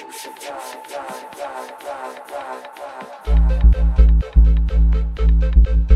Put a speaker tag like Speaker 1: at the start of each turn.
Speaker 1: you should die.